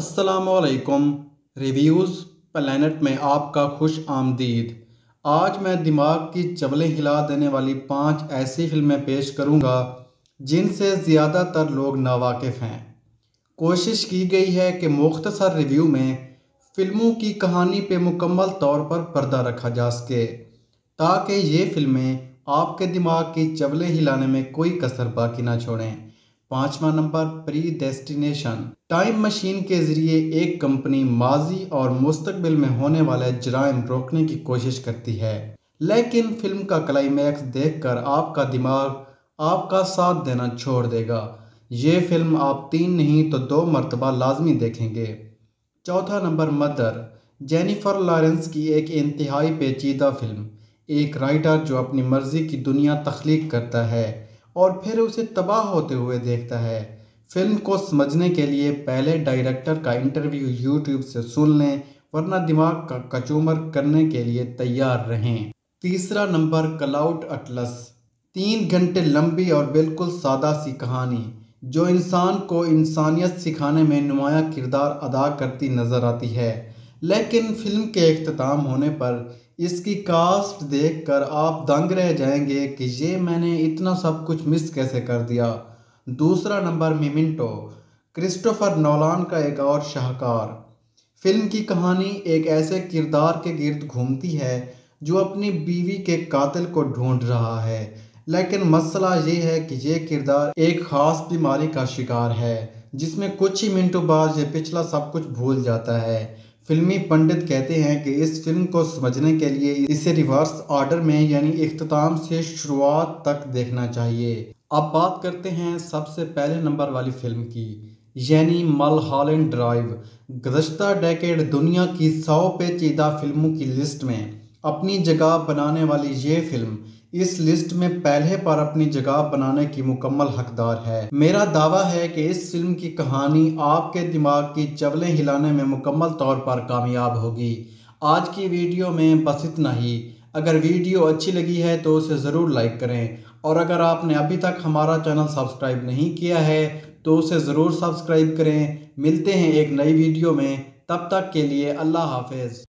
असलकुम reviews planet में आपका खुश आमदीद। आज मैं दिमाग की चवलें हिला देने वाली पाँच ऐसी फ़िल्में पेश करूँगा, जिनसे ज़्यादातर लोग नावाकिफ़ हैं। कोशिश की गई है कि मुख्तसर रिव्यू में फ़िल्मों की कहानी पे मुकम्मल तौर पर पर्दा रखा जा सके, ताकि ये फ़िल्में आपके दिमाग की चवलें हिलाने में कोई कसर बाकी ना छोड़ें। पांचवा number pre destination time machine के ज़रिए एक कंपनी माजी और मुस्तबिल में होने वाले जराइम रोकने की कोशिश करती है। लेकिन फ़िल्म का क्लाइमैक्स देखकर आपका दिमाग आपका साथ देना छोड़ देगा। ये फ़िल्म आप तीन नहीं तो दो मरतबा लाजमी देखेंगे। चौथा नंबर, मदर। जेनिफर लॉरेंस की एक इंतहाई पेचीदा फ़िल्म एक राइटर जो अपनी मर्ज़ी की दुनिया तख्लीक करता है। और फिर उसे तबाह होते हुए देखता है। फ़िल्म को समझने के लिए पहले डायरेक्टर का इंटरव्यू यूट्यूब से सुन लें, वरना दिमाग का कचूमर करने के लिए तैयार रहें। तीसरा नंबर, कलाउट अटलस। तीन घंटे लंबी और बिल्कुल सादा सी कहानी, जो इंसान को इंसानियत सिखाने में नुमाया किरदार अदा करती नज़र आती है। लेकिन फ़िल्म के अख्ताम होने पर इसकी कास्ट देखकर आप दंग रह जाएँगे कि ये मैंने इतना सब कुछ मिस कैसे कर दिया। दूसरा नंबर मिमिंटो, क्रिस्टोफर नौलान का एक और शाहकार। फ़िल्म की कहानी एक ऐसे किरदार के गिर्द घूमती है जो अपनी बीवी के कातिल को ढूंढ रहा है। लेकिन मसला ये है कि ये किरदार एक ख़ास बीमारी का शिकार है, जिसमें कुछ ही मिनटों बाद ये पिछला सब कुछ भूल जाता है। फिल्मी पंडित कहते हैं कि इस फ़िल्म को समझने के लिए इसे रिवर्स ऑर्डर में यानी अख्ताम से शुरुआत तक देखना चाहिए। अब बात करते हैं सबसे पहले नंबर वाली फ़िल्म की, यानी मल हॉलैंड ड्राइव। गुजशत डेकेड दुनिया की सौ पेचीदा फ़िल्मों की लिस्ट में अपनी जगह बनाने वाली ये फ़िल्म इस लिस्ट में पहले पर अपनी जगह बनाने की मुकम्मल हकदार है। मेरा दावा है कि इस फ़िल्म की कहानी आपके दिमाग की चवलें हिलाने में मुकम्मल तौर पर कामयाब होगी। आज की वीडियो में बस इतना ही। अगर वीडियो अच्छी लगी है तो उसे ज़रूर लाइक करें। और अगर आपने अभी तक हमारा चैनल सब्सक्राइब नहीं किया है तो उसे ज़रूर सब्सक्राइब करें। मिलते हैं एक नई वीडियो में। तब तक के लिए अल्लाह हाफिज़।